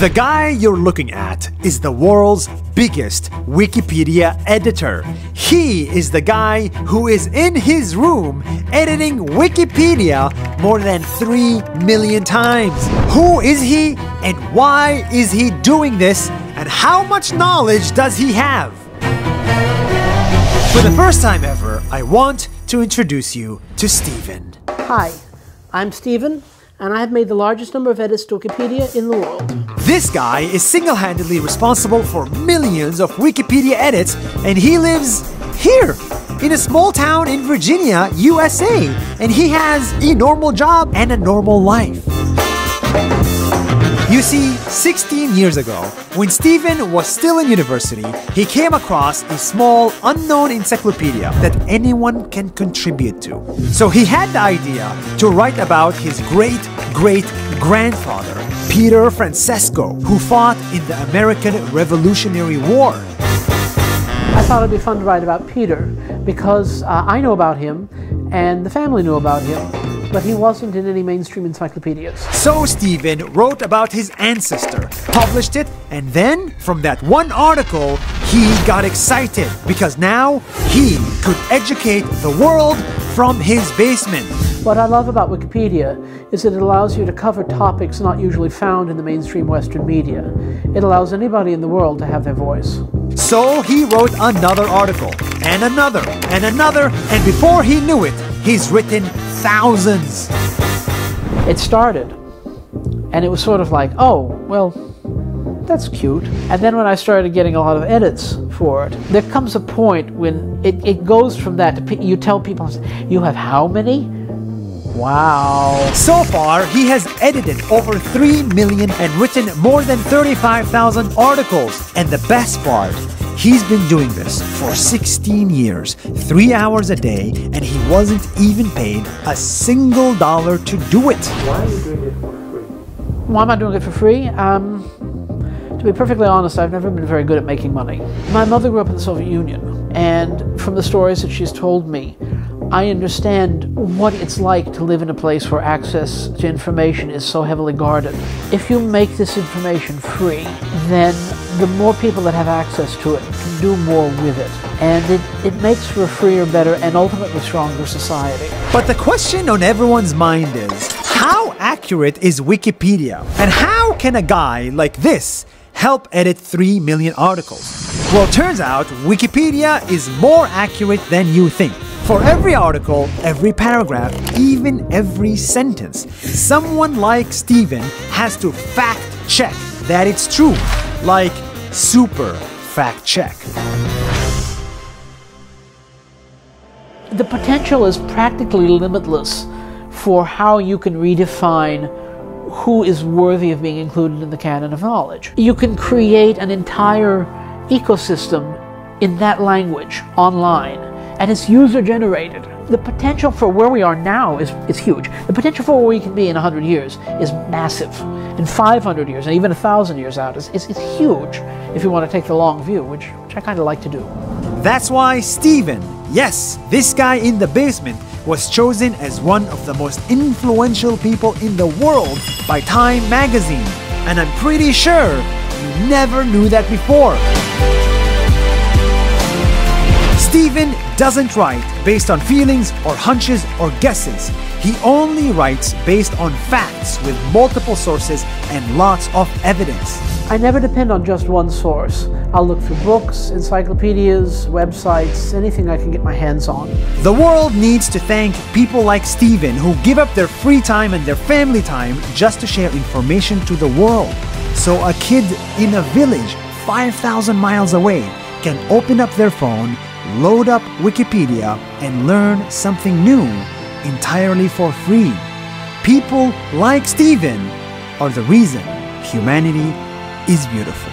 The guy you're looking at is the world's biggest Wikipedia editor. He is the guy who is in his room editing Wikipedia more than 3 million times. Who is he and why is he doing this and how much knowledge does he have? For the first time ever, I want to introduce you to Steven. Hi, I'm Steven, and I have made the largest number of edits to Wikipedia in the world. This guy is single handedly responsible for millions of Wikipedia edits, and he lives here in a small town in Virginia, USA, and he has a normal job and a normal life. You see, 16 years ago, when Steven was still in university, he came across a small, unknown encyclopedia that anyone can contribute to. So he had the idea to write about his great great grandfather, Peter Francisco, who fought in the American Revolutionary War. I thought it'd be fun to write about Peter because uh, I know about him and the family knew about him, but he wasn't in any mainstream encyclopedias. So Steven wrote about his ancestor, published it, and then from that one article, he got excited because now he could educate the world from his basement. What I love about Wikipedia is that it allows you to cover topics not usually found in the mainstream Western media. It allows anybody in the world to have their voice. So he wrote another article, and another, and another, and before he knew it, he's written thousands. It started, and it was sort of like, oh, well, that's cute. And then when I started getting a lot of edits for it, there comes a point when it, it goes from that to you tell people, you have how many? Wow. So far, he has edited over 3 million and written more than 35,000 articles. And the best part, he's been doing this for 16 years, 3 hours a day, and he wasn't even paid a single dollar to do it. Why are you doing it for free? Why am I doing it for free? Um, to be perfectly honest, I've never been very good at making money. My mother grew up in the Soviet Union, and from the stories that she's told me, I understand what it's like to live in a place where access to information is so heavily guarded. If you make this information free, then the more people that have access to it can do more with it. And it, it makes for a freer, better, and ultimately stronger society. But the question on everyone's mind is how accurate is Wikipedia? And how can a guy like this help edit 3 million articles? Well, turns out Wikipedia is more accurate than you think. For every article, every paragraph, even every sentence, someone like Steven has to fact check that it's true, like super fact check. The potential is practically limitless for how you can redefine who is worthy of being included in the canon of knowledge. You can create an entire ecosystem in that language online and it's user generated. The potential for where we are now is, is huge. The potential for where we can be in 100 years is massive. In 500 years, and even 1,000 years out, is, is, is huge if you want to take the long view, which, which I kind of like to do. That's why Steven, yes, this guy in the basement, was chosen as one of the most influential people in the world by Time magazine. And I'm pretty sure you never knew that before. Steven doesn't write based on feelings or hunches or guesses. He only writes based on facts with multiple sources and lots of evidence. I never depend on just one source. I'll look through books, encyclopedias, websites, anything I can get my hands on. The world needs to thank people like Steven who give up their free time and their family time just to share information to the world. So a kid in a village 5,000 miles away can open up their phone load up Wikipedia and learn something new entirely for free. People like Steven are the reason humanity is beautiful.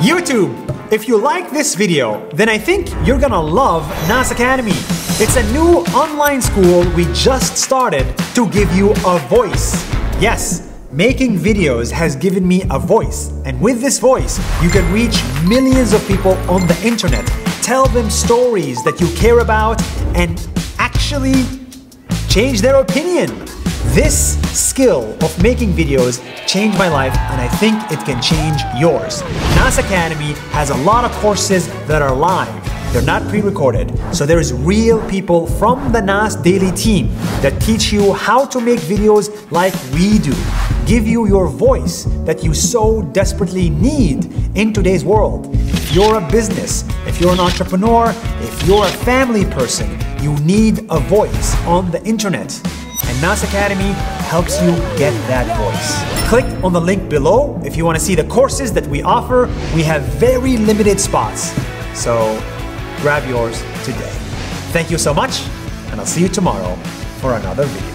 YouTube! If you like this video, then I think you're gonna love Nas Academy. It's a new online school we just started to give you a voice. Yes, Making videos has given me a voice, and with this voice, you can reach millions of people on the internet, tell them stories that you care about, and actually change their opinion. This skill of making videos changed my life and I think it can change yours. Nas Academy has a lot of courses that are live. They're not pre-recorded, so there is real people from the Nas Daily team that teach you how to make videos like we do. Give you your voice that you so desperately need in today's world. If you're a business, if you're an entrepreneur, if you're a family person, you need a voice on the internet. And Nas Academy helps you get that voice. Click on the link below if you want to see the courses that we offer. We have very limited spots. So grab yours today. Thank you so much, and I'll see you tomorrow for another video.